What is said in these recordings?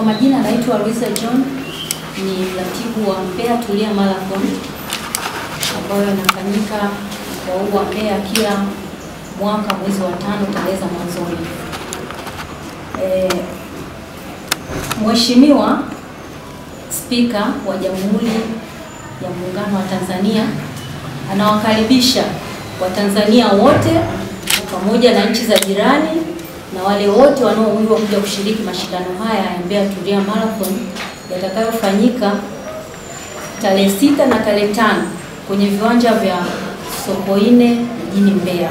Kwa majina anaitwa Luisa John, ni mratibu wa Mbeya Tulia Marathon ambayo inafanyika mkoa huu wa Mbeya kila mwaka mwezi wa tano tarehe za mwanzoni. E, Mheshimiwa Spika wa Jamhuri ya Muungano wa Tanzania anawakaribisha Watanzania wote pamoja na nchi za jirani na wale wote wanaowiwa kuja kushiriki mashindano haya ya Mbeya Tulia Marathon yatakayofanyika tarehe sita na tarehe tano kwenye viwanja vya Sokoine mjini Mbeya.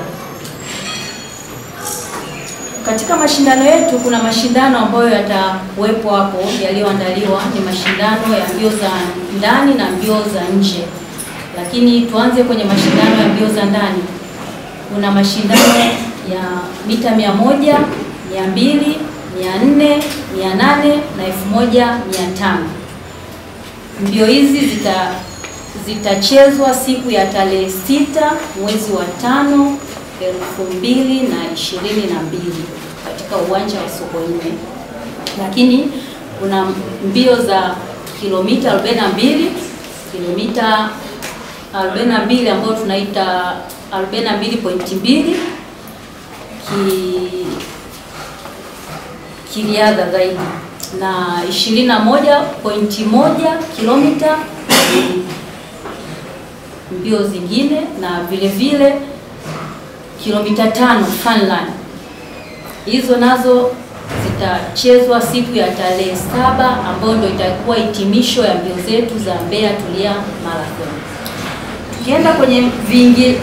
Katika mashindano yetu kuna mashindano ambayo yatakuwepo hapo yaliyoandaliwa, ni mashindano ya mbio za ndani na mbio za nje. Lakini tuanze kwenye mashindano ya mbio za ndani. Kuna mashindano ya mita mia moja, mia mbili, mia nne, mia nane na elfu moja mia tano. Mbio hizi zita zitachezwa siku ya tarehe sita mwezi wa tano elfu mbili na ishirini na mbili katika uwanja wa Sokoine, lakini kuna mbio za kilomita 42 kilomita 42 ambayo tunaita 42.2 ki zaidi na 21.1 kilomita mbio zingine na vile vile kilomita tano Funland. Hizo nazo zitachezwa siku ya tarehe saba ambayo ndio itakuwa hitimisho ya mbio zetu za Mbeya Tulia Marathon. Tukienda kwenye vingi,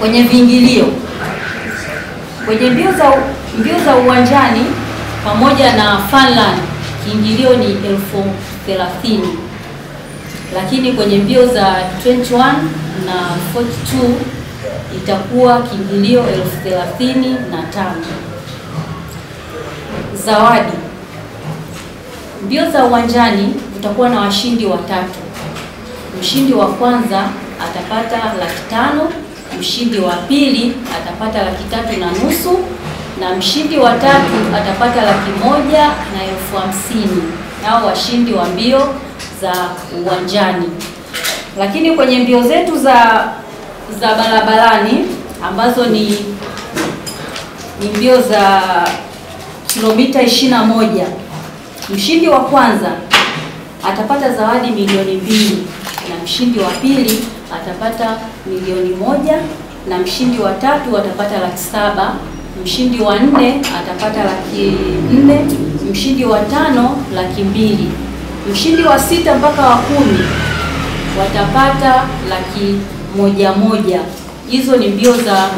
kwenye viingilio kwenye mbio za mbio za uwanjani pamoja na Funland kiingilio ni elfu thelathini lakini kwenye mbio za 21 na 42 itakuwa kiingilio elfu thelathini na tano. Zawadi, mbio za uwanjani utakuwa na washindi watatu. Mshindi wa kwanza atapata laki tano, mshindi wa pili atapata laki tatu na nusu na mshindi wa tatu atapata laki moja na elfu hamsini. nao washindi wa mbio za uwanjani. Lakini kwenye mbio zetu za za barabarani ambazo ni ni mbio za kilomita ishirini na moja mshindi wa kwanza atapata zawadi milioni mbili na mshindi wa pili atapata milioni moja na mshindi wa tatu atapata laki saba mshindi wa nne atapata laki nne mshindi wa tano laki mbili mshindi wa sita mpaka wa kumi watapata laki moja moja. Hizo ni mbio za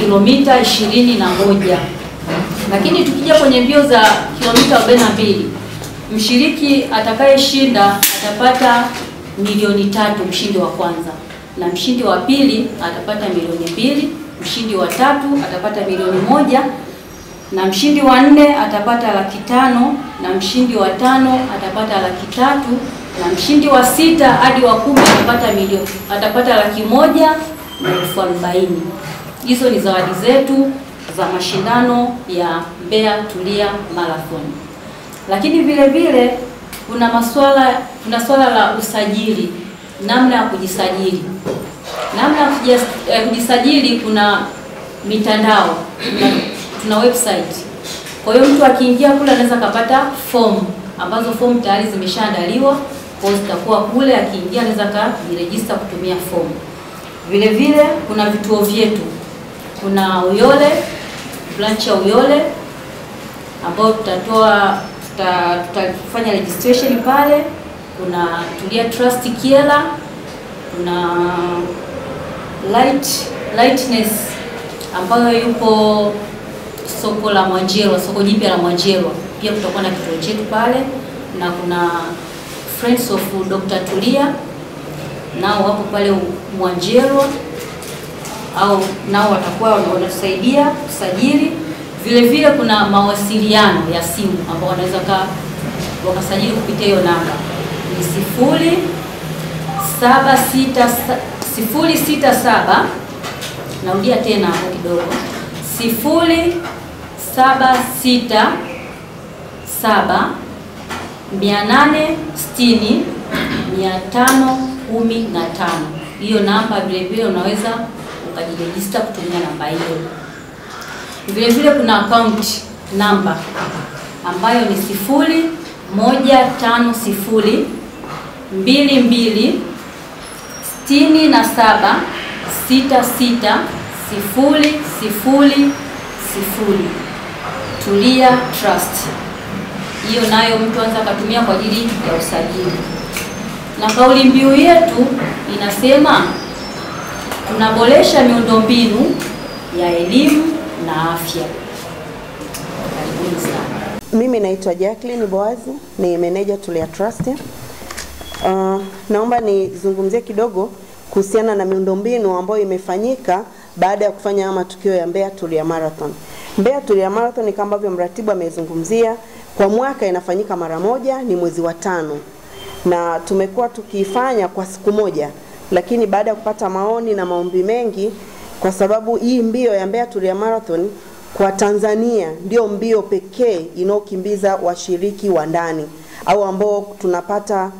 kilomita ishirini na moja. Lakini tukija kwenye mbio za kilomita arobaini na mbili mshiriki atakayeshinda atapata milioni tatu, mshindi wa kwanza, na mshindi wa pili atapata milioni mbili, mshindi wa tatu atapata milioni moja na mshindi wa nne atapata laki tano na mshindi wa tano atapata laki tatu na mshindi wa sita hadi wa kumi atapata milioni atapata laki moja na elfu arobaini. Hizo ni zawadi zetu za mashindano ya Mbeya Tulia Marathon. Lakini vile vile kuna maswala kuna swala la usajili, namna ya kujisajili. Namna ya kujisajili, kuna mitandao na tuna website. Kwa hiyo mtu akiingia kule anaweza kapata fomu ambazo fomu tayari zimeshaandaliwa, kwa hiyo zitakuwa kule, akiingia anaweza akajirejista kutumia fomu. Vile vile kuna vituo vyetu, kuna Uyole branch ya Uyole ambao tutatoa tutafanya registration pale. Kuna Tulia Trust Kiela, kuna Light Lightness ambayo yupo soko la Mwanjelwa, soko jipya la Mwanjelwa, pia kutakuwa na kituo chetu pale, na kuna Friends of Dr. Tulia nao wapo pale Mwanjelwa, au nao watakuwa wanatusaidia kusajili. Vile vile kuna mawasiliano ya simu ambao wanaweza wakasajili kupitia hiyo namba ni sifuri saba sita sifuri sita saba narudia tena hapo kidogo sifuri saba sita saba 860 515. Hiyo namba vile vile unaweza ukajirejista kutumia namba hiyo. Vile vile kuna account namba ambayo ni sifuri moja tano sifuri mbili mbili sitini na saba sita sita sifuri sifuri sifuri. Tulia Trust. Hiyo nayo mtu anaweza akatumia kwa ajili ya usajili, na kauli mbiu yetu inasema tunaboresha miundombinu ya elimu na afya. Karibuni sana. Mimi naitwa Jacqueline Boazi, ni meneja Tulia Trust. Uh, naomba nizungumzie kidogo kuhusiana na miundombinu ambayo imefanyika baada ya kufanya haya matukio ya Mbeya Tulia Marathon. Mbeya Tulia Marathon kama ambavyo mratibu amezungumzia, kwa mwaka inafanyika mara moja, ni mwezi wa tano, na tumekuwa tukiifanya kwa siku moja, lakini baada ya kupata maoni na maombi mengi, kwa sababu hii mbio ya Mbeya Tulia Marathon kwa Tanzania ndio mbio pekee inayokimbiza washiriki wa ndani au ambao tunapata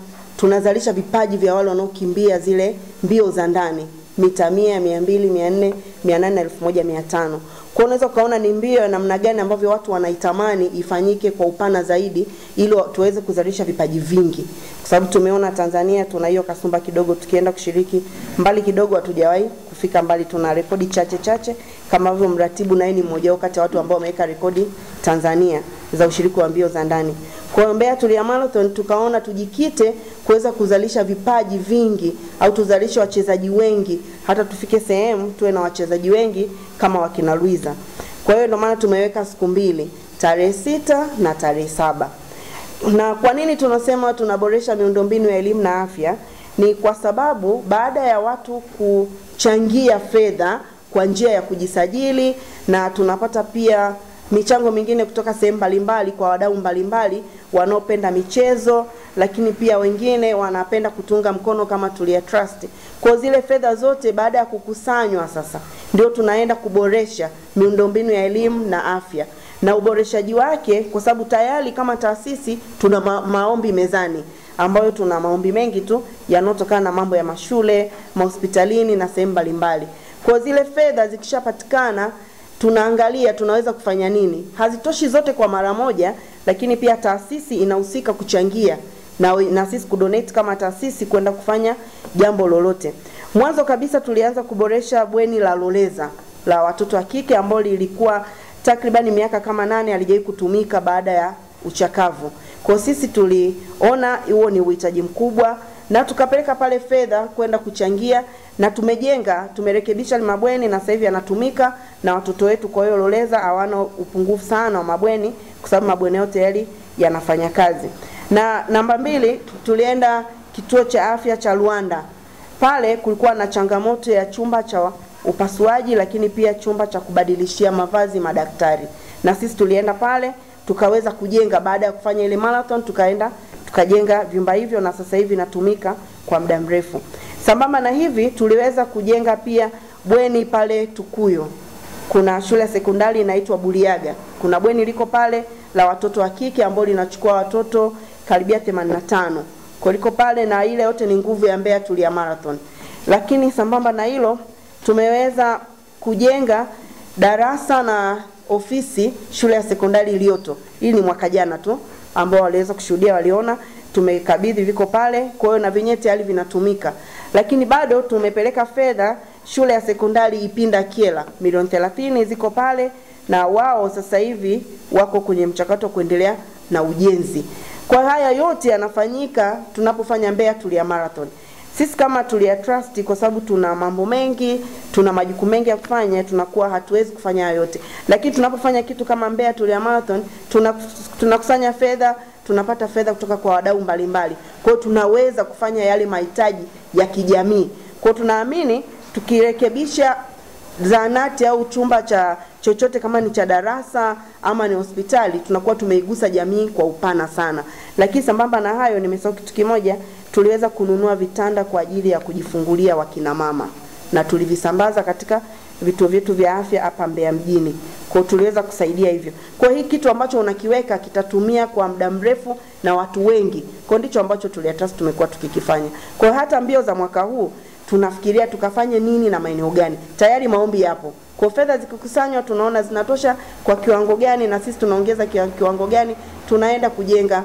tunazalisha vipaji vya wale wanaokimbia zile mbio za ndani mita mia, mia mbili, mia nne, mia nane na elfu moja mia tano. Kwa unaweza ukaona ni mbio ya namna gani ambavyo watu wanaitamani ifanyike kwa upana zaidi ili tuweze kuzalisha vipaji vingi, kwa sababu tumeona Tanzania tuna hiyo kasumba kidogo, tukienda kushiriki mbali kidogo hatujawahi kufika mbali, tuna rekodi chache chache, kama hivyo mratibu naye ni mmoja kati ya watu ambao wameweka rekodi Tanzania za ushiriki wa mbio za ndani. Kwa hiyo Mbeya Tulia Marathon tukaona tujikite kuweza kuzalisha vipaji vingi au tuzalishe wachezaji wengi, hata tufike sehemu tuwe na wachezaji wengi kama wakina Luiza. Kwa hiyo ndio maana tumeweka siku mbili, tarehe sita na tarehe saba. Na kwa nini tunasema tunaboresha miundombinu ya elimu na afya? Ni kwa sababu baada ya watu kuchangia fedha kwa njia ya kujisajili na tunapata pia michango mingine kutoka sehemu mbalimbali kwa wadau mbalimbali wanaopenda michezo, lakini pia wengine wanapenda kutunga mkono kama Tulia Trust. Kwa zile fedha zote baada ya kukusanywa sasa ndio tunaenda kuboresha miundombinu ya elimu na afya na uboreshaji wake, kwa sababu tayari kama taasisi tuna ma maombi mezani ambayo tuna maombi mengi tu yanayotokana na mambo ya mashule, mahospitalini na sehemu mbalimbali. Kwa zile fedha zikishapatikana tunaangalia tunaweza kufanya nini. Hazitoshi zote kwa mara moja, lakini pia taasisi inahusika kuchangia na, na sisi kudonate kama taasisi kwenda kufanya jambo lolote. Mwanzo kabisa tulianza kuboresha bweni la Loleza la watoto wa kike ambalo lilikuwa takribani miaka kama nane alijawahi kutumika baada ya uchakavu. Kwa sisi tuliona huo ni uhitaji mkubwa na tukapeleka pale fedha kwenda kuchangia na tumejenga, tumerekebisha mabweni na sasa hivi yanatumika na watoto wetu. Kwa hiyo Loleza hawana upungufu sana wa mabweni, kwa sababu mabweni yote tayari yanafanya kazi. Na namba mbili, tulienda kituo cha afya cha Luanda. Pale kulikuwa na changamoto ya chumba cha upasuaji, lakini pia chumba cha kubadilishia mavazi madaktari, na sisi tulienda pale tukaweza kujenga. Baada ya kufanya ile marathon, tukaenda tukajenga vyumba hivyo na sasa hivi inatumika kwa muda mrefu. Sambamba na hivi tuliweza kujenga pia bweni pale Tukuyo. Kuna shule ya sekondari inaitwa Buliaga. Kuna bweni liko pale la watoto wa kike ambao linachukua watoto karibia 85. Kwa liko pale na ile yote ni nguvu ya Mbeya Tulia Marathon. Lakini sambamba na hilo tumeweza kujenga darasa na ofisi shule ya sekondari Ilioto. Hii ni mwaka jana tu ambao waliweza kushuhudia, waliona tumekabidhi viko pale, kwa hiyo na vyenyewe tayari vinatumika, lakini bado tumepeleka fedha shule ya sekondari Ipinda Kiela, milioni 30 ziko pale, na wao sasa hivi wako kwenye mchakato wa kuendelea na ujenzi. Kwa haya yote yanafanyika tunapofanya Mbeya Tulia Marathon. Sisi kama Tulia Trust, kwa sababu tuna mambo mengi, tuna majukumu mengi ya kufanya, tunakuwa hatuwezi kufanya yote, lakini tunapofanya kitu kama Mbeya Tulia Marathon tunakusanya tuna fedha tunapata fedha kutoka kwa wadau mbalimbali. Kwa hiyo tunaweza kufanya yale mahitaji ya kijamii. Kwa tunaamini tukirekebisha zahanati au chumba cha chochote kama ni cha darasa ama ni hospitali, tunakuwa tumeigusa jamii kwa upana sana. Lakini sambamba na hayo, nimesahau kitu kimoja, tuliweza kununua vitanda kwa ajili ya kujifungulia wakina mama na tulivisambaza katika vituo vyetu vya afya hapa Mbeya mjini. Kwa tuliweza kusaidia hivyo. Kwa hii kitu ambacho unakiweka kitatumia kwa muda mrefu na watu wengi. Kwa ndicho ambacho tuliatrust tumekuwa tukikifanya. Kwa hata mbio za mwaka huu tunafikiria tukafanye nini na maeneo gani. Tayari maombi yapo. Kwa fedha zikikusanywa, tunaona zinatosha kwa kiwango gani, na sisi tunaongeza kiwango gani, tunaenda kujenga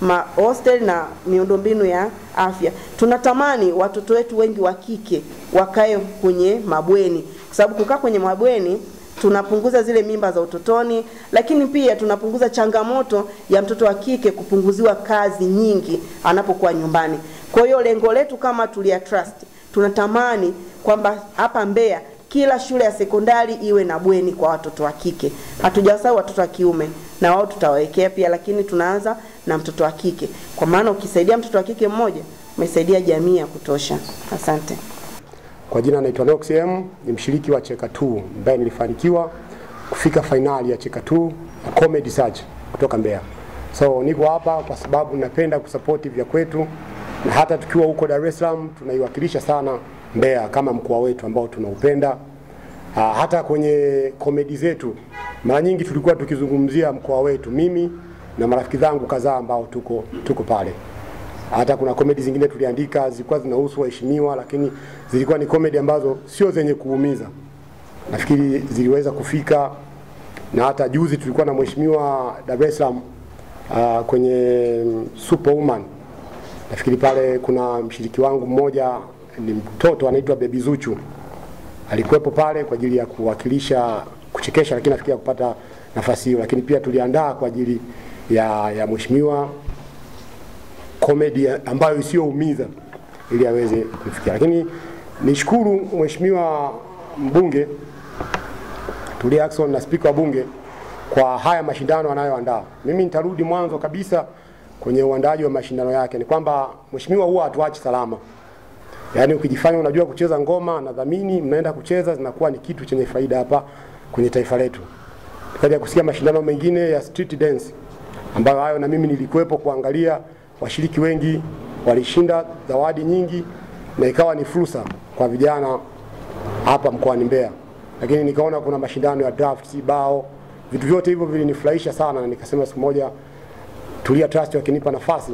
ma hostel na miundombinu ya afya. Tunatamani watoto wetu wengi wa kike wakae kwenye mabweni, kwa sababu kukaa kwenye mabweni tunapunguza zile mimba za utotoni, lakini pia tunapunguza changamoto ya mtoto wa kike kupunguziwa kazi nyingi anapokuwa nyumbani. Kwa hiyo lengo letu kama Tulia Trust tunatamani kwamba hapa Mbeya kila shule ya sekondari iwe na bweni kwa watoto wa kike. Hatujasahau watoto wa kiume na wao tutawawekea pia, lakini tunaanza na mtoto wa kike, kwa maana ukisaidia mtoto wa kike mmoja umesaidia jamii ya kutosha. Asante. Kwa jina naitwa Nox M, ni mshiriki wa Cheka 2 ambaye nilifanikiwa kufika fainali ya Cheka 2 ya Comedy Search kutoka Mbeya. So niko hapa kwa sababu napenda kusapoti vya kwetu na hata tukiwa huko Dar es Salaam tunaiwakilisha sana Mbeya kama mkoa wetu ambao tunaupenda. Ha, hata kwenye komedi zetu mara nyingi tulikuwa tukizungumzia mkoa wetu, mimi na marafiki zangu kadhaa ambao tuko tuko pale hata kuna komedi zingine tuliandika zilikuwa zinahusu waheshimiwa, lakini zilikuwa ni komedi ambazo sio zenye kuumiza. Nafikiri ziliweza kufika, na hata juzi tulikuwa na mheshimiwa Dar es Salaam uh, kwenye Superwoman. Nafikiri pale kuna mshiriki wangu mmoja ni mtoto anaitwa Baby Zuchu, alikuwepo pale kwa ajili ya kuwakilisha kuchekesha, lakini nafikiri kupata nafasi hiyo, lakini pia tuliandaa kwa ajili ya, ya mheshimiwa komedi ambayo isiyoumiza ili aweze kufikia. Lakini nishukuru mheshimiwa mbunge Tulia Ackson na spika wa bunge kwa haya mashindano anayoandaa. Mimi nitarudi mwanzo kabisa kwenye uandaaji wa mashindano yake, ni kwamba mheshimiwa huwa hatuachi salama. Yaani ukijifanya unajua kucheza ngoma na dhamini mnaenda kucheza, zinakuwa ni kitu chenye faida hapa kwenye taifa letu. Tukaja kusikia mashindano mengine ya street dance ambayo hayo na mimi nilikuwepo kuangalia washiriki wengi walishinda zawadi nyingi na ikawa ni fursa kwa vijana hapa mkoani Mbeya. Lakini nikaona kuna mashindano ya draft, bao, vitu vyote hivyo vilinifurahisha sana, na nikasema siku moja Tulia Trust wakinipa nafasi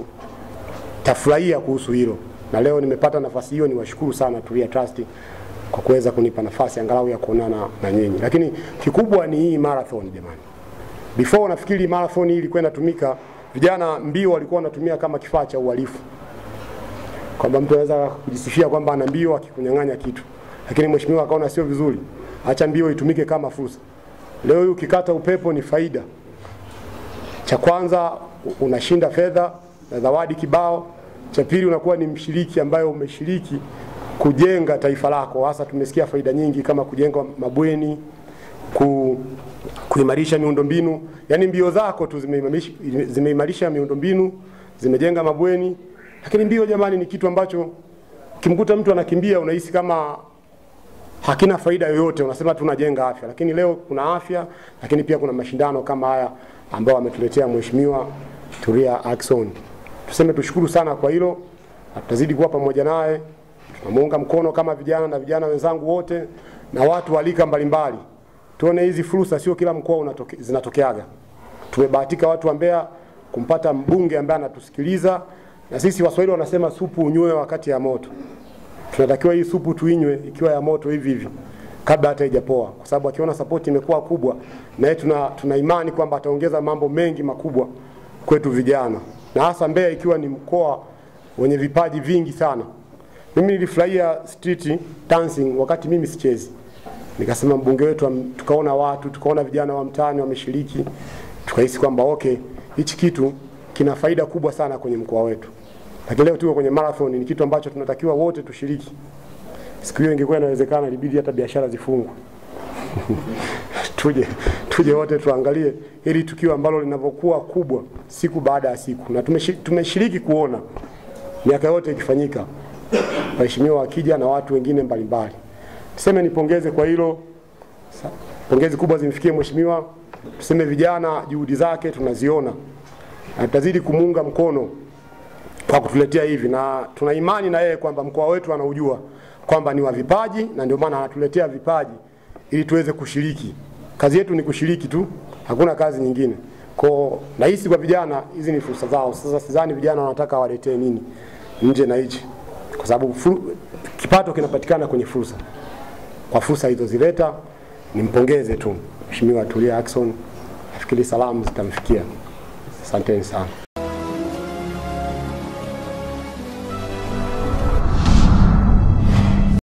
tafurahia kuhusu hilo, na leo nimepata nafasi hiyo. Niwashukuru sana Tulia Trust kwa kuweza kunipa nafasi angalau ya kuonana na nyinyi, lakini kikubwa ni hii marathon jamani. Before nafikiri marathon hii ilikuwa inatumika vijana mbio walikuwa wanatumia kama kifaa cha uhalifu, kwamba mtu anaweza kujisifia kwamba ana mbio akikunyang'anya kitu, lakini mheshimiwa akaona sio vizuri, acha mbio itumike kama fursa. Leo hii ukikata upepo ni faida. Cha kwanza unashinda fedha na zawadi kibao. Cha pili unakuwa ni mshiriki ambaye umeshiriki kujenga taifa lako. Hasa tumesikia faida nyingi kama kujenga mabweni, ku, kuimarisha miundombinu. Yaani mbio zako tu zimeimarisha, zimeimarisha miundombinu, zimejenga mabweni. Lakini mbio jamani, ni kitu ambacho kimkuta mtu anakimbia unahisi kama hakina faida yoyote, unasema tunajenga afya, lakini leo kuna afya, lakini pia kuna mashindano kama haya ambao ametuletea mheshimiwa Tulia Ackson. Tuseme tushukuru sana kwa hilo, tutazidi kuwa pamoja naye, tunamuunga mkono kama vijana na vijana wenzangu wote na watu walika mbalimbali. Tuone hizi fursa, sio kila mkoa unatoke, zinatokeaga. Tumebahatika watu wa Mbeya kumpata mbunge ambaye anatusikiliza, na sisi Waswahili wanasema supu unywe wakati ya moto tunatakiwa hii supu tuinywe ikiwa ya moto hivi hivi kabla hata haijapoa, kwa sababu akiona support imekuwa kubwa, na yeye tuna, tuna imani kwamba ataongeza mambo mengi makubwa kwetu vijana, na hasa Mbeya ikiwa ni mkoa wenye vipaji vingi sana. Mimi nilifurahia street dancing wakati mimi sichezi, nikasema mbunge wetu, tukaona watu tukaona vijana wa mtaani wameshiriki, tukahisi kwamba okay, hichi kitu kina faida kubwa sana kwenye mkoa wetu. Lakini leo tuko kwenye marathon, ni kitu ambacho tunatakiwa wote tushiriki. Siku hiyo ingekuwa inawezekana, ilibidi hata biashara zifungwe. Tuje tuje wote tuangalie hili tukio ambalo linavyokuwa kubwa siku baada ya siku, na tumeshi- tumeshiriki kuona miaka yote ikifanyika, waheshimiwa wakija na watu wengine mbalimbali. Niseme nipongeze kwa hilo, pongezi kubwa zimfikie mheshimiwa. Tuseme vijana, juhudi zake tunaziona na tutazidi kumuunga mkono kwa kutuletea hivi, na tuna imani na yeye kwamba mkoa wetu anaujua kwamba ni wa vipaji, na ndio maana anatuletea vipaji ili tuweze kushiriki. Kazi yetu ni kushiriki tu, hakuna kazi nyingine. Kwa nahisi kwa vijana hizi ni fursa zao. Sasa sidhani vijana wanataka waletee nini nje na hichi, kwa sababu kipato kinapatikana kwenye fursa kwa fursa alizozileta. Nimpongeze tu Mheshimiwa Tulia Ackson, nafikiri salamu zitamfikia. Asanteni sana.